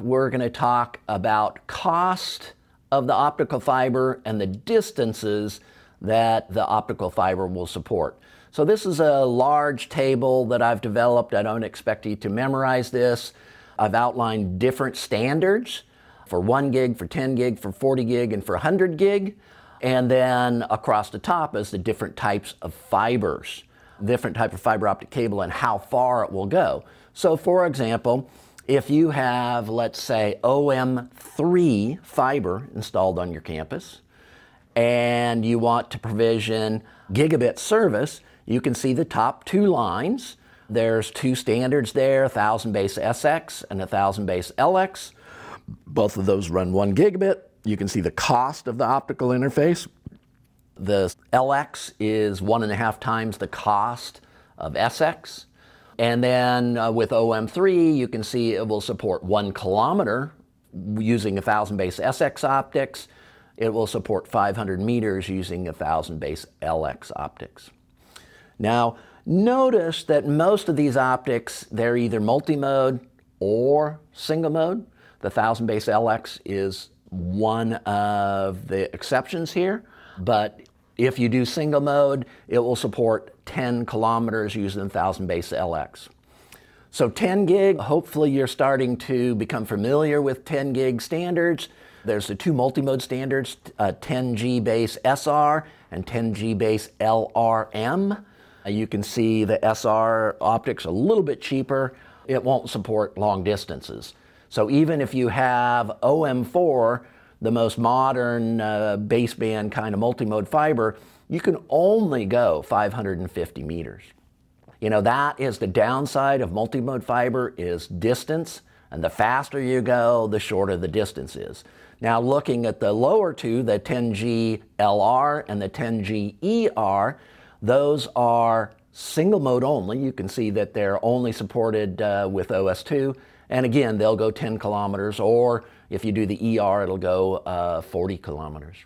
we're going to talk about cost of the optical fiber and the distances that the optical fiber will support. So this is a large table that I've developed. I don't expect you to memorize this. I've outlined different standards for 1 gig, for 10 gig, for 40 gig, and for 100 gig. And then across the top is the different types of fibers, different type of fiber optic cable and how far it will go. So for example, if you have, let's say, OM3 fiber installed on your campus, and you want to provision gigabit service, you can see the top two lines. There's two standards there, 1000 base SX and 1000 base LX. Both of those run one gigabit. You can see the cost of the optical interface. The LX is one and a half times the cost of SX. And then uh, with OM3, you can see it will support one kilometer using 1000 base SX optics. It will support 500 meters using 1000 base LX optics. Now, notice that most of these optics, they're either multi-mode or single mode. The 1000 base LX is one of the exceptions here, but if you do single mode, it will support 10 kilometers using 1000 base LX. So 10 gig, hopefully you're starting to become familiar with 10 gig standards. There's the two multi-mode standards, uh, 10G base SR and 10G base LRM. Uh, you can see the SR optics a little bit cheaper. It won't support long distances. So even if you have OM4, the most modern uh, baseband kind of multimode fiber, you can only go 550 meters. You know, that is the downside of multimode fiber is distance, and the faster you go, the shorter the distance is. Now looking at the lower two, the 10G LR and the 10G ER, those are single mode only. You can see that they're only supported uh, with OS2. And again, they'll go 10 kilometers, or if you do the ER, it'll go uh, 40 kilometers.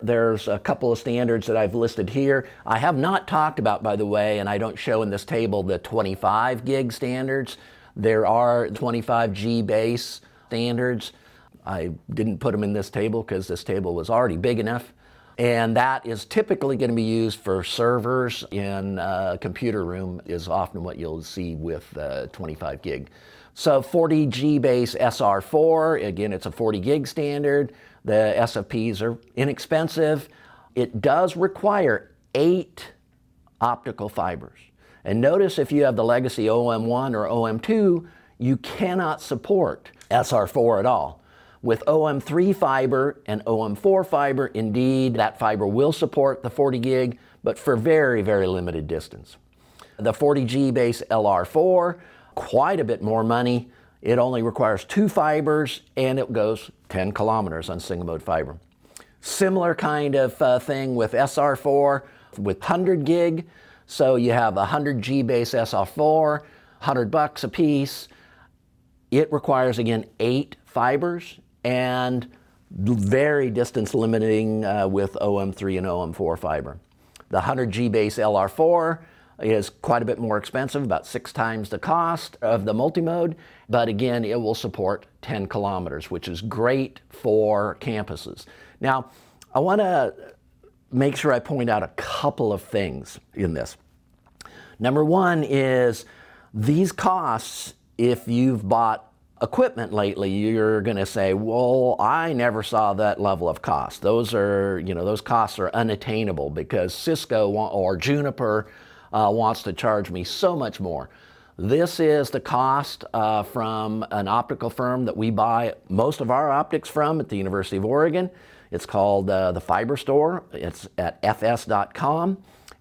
There's a couple of standards that I've listed here. I have not talked about, by the way, and I don't show in this table the 25 gig standards. There are 25G base standards. I didn't put them in this table because this table was already big enough. And that is typically going to be used for servers in a computer room is often what you'll see with uh, 25 gig. So 40G base SR4, again, it's a 40 gig standard. The SFPs are inexpensive. It does require eight optical fibers. And notice if you have the legacy OM1 or OM2, you cannot support SR4 at all. With OM3 fiber and OM4 fiber, indeed, that fiber will support the 40 gig, but for very, very limited distance. The 40G base LR4, quite a bit more money. It only requires two fibers and it goes 10 kilometers on single mode fiber. Similar kind of uh, thing with SR4 with 100 gig. So you have a 100 G base SR4, 100 bucks a piece. It requires again eight fibers and very distance limiting uh, with OM3 and OM4 fiber. The 100G base LR4 is quite a bit more expensive, about six times the cost of the multimode, but again, it will support 10 kilometers, which is great for campuses. Now, I want to make sure I point out a couple of things in this. Number one is these costs, if you've bought equipment lately, you're going to say, well, I never saw that level of cost. Those are, you know, those costs are unattainable because Cisco or Juniper uh, wants to charge me so much more. This is the cost uh, from an optical firm that we buy most of our optics from at the University of Oregon. It's called uh, the Fiber Store. It's at fs.com,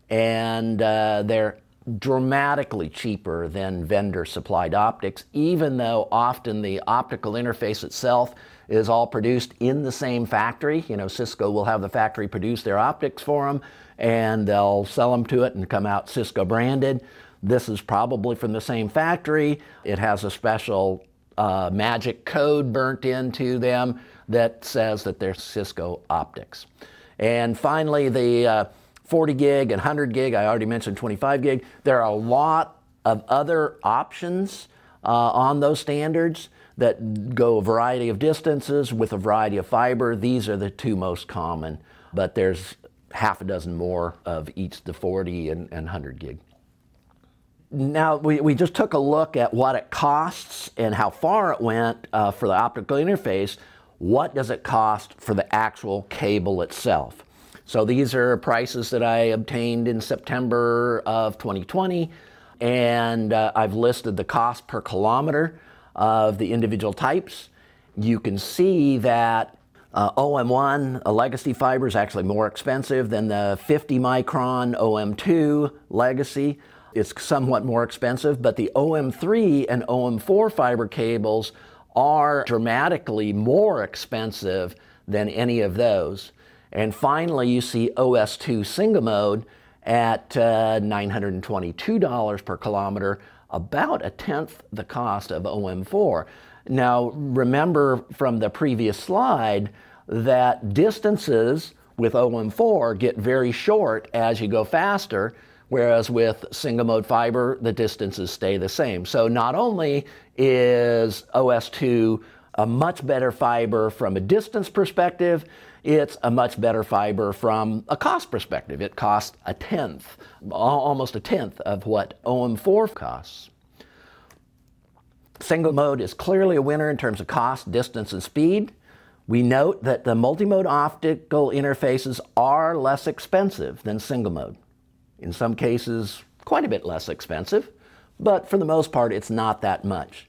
and uh, they're dramatically cheaper than vendor supplied optics, even though often the optical interface itself is all produced in the same factory. You know, Cisco will have the factory produce their optics for them and they'll sell them to it and come out Cisco branded. This is probably from the same factory. It has a special uh, magic code burnt into them that says that they're Cisco optics. And finally, the uh, 40 gig and 100 gig, I already mentioned 25 gig. There are a lot of other options on those standards that go a variety of distances with a variety of fiber. These are the two most common, but there's half a dozen more of each the 40 and, and 100 gig. Now, we, we just took a look at what it costs and how far it went uh, for the optical interface. What does it cost for the actual cable itself? So these are prices that I obtained in September of 2020, and uh, I've listed the cost per kilometer of the individual types. You can see that uh, OM1, a legacy fiber, is actually more expensive than the 50 micron OM2 legacy. It's somewhat more expensive, but the OM3 and OM4 fiber cables are dramatically more expensive than any of those. And finally, you see OS2 single mode at uh, $922 per kilometer, about a tenth the cost of OM4. Now, remember from the previous slide that distances with OM4 get very short as you go faster, whereas with single mode fiber, the distances stay the same. So not only is OS2 a much better fiber from a distance perspective, it's a much better fiber from a cost perspective. It costs a tenth, almost a tenth of what OM4 costs. Single mode is clearly a winner in terms of cost, distance, and speed. We note that the multimode optical interfaces are less expensive than single mode. In some cases, quite a bit less expensive, but for the most part, it's not that much.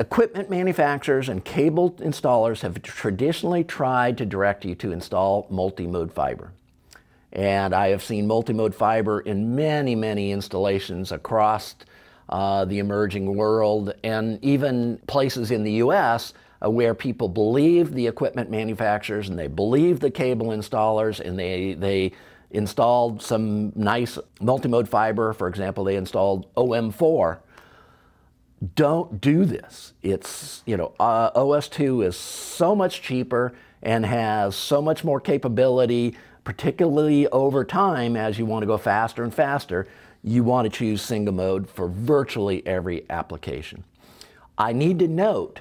Equipment manufacturers and cable installers have traditionally tried to direct you to install multi-mode fiber. And I have seen multi-mode fiber in many, many installations across uh, the emerging world and even places in the US uh, where people believe the equipment manufacturers and they believe the cable installers and they, they installed some nice multi-mode fiber. For example, they installed OM4 don't do this. It's, you know, uh, OS2 is so much cheaper and has so much more capability, particularly over time as you want to go faster and faster. You want to choose single mode for virtually every application. I need to note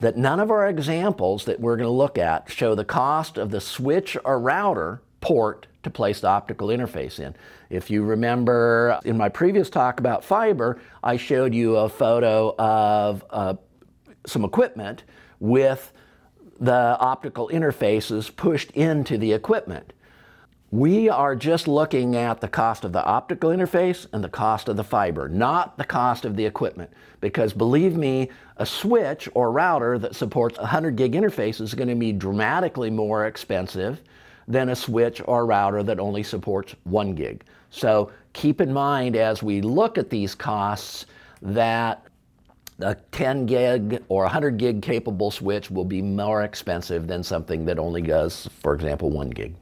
that none of our examples that we're going to look at show the cost of the switch or router port to place the optical interface in. If you remember in my previous talk about fiber, I showed you a photo of uh, some equipment with the optical interfaces pushed into the equipment. We are just looking at the cost of the optical interface and the cost of the fiber, not the cost of the equipment. Because believe me, a switch or router that supports 100 gig interface is going to be dramatically more expensive than a switch or router that only supports one gig. So keep in mind as we look at these costs that a 10 gig or 100 gig capable switch will be more expensive than something that only does, for example, one gig.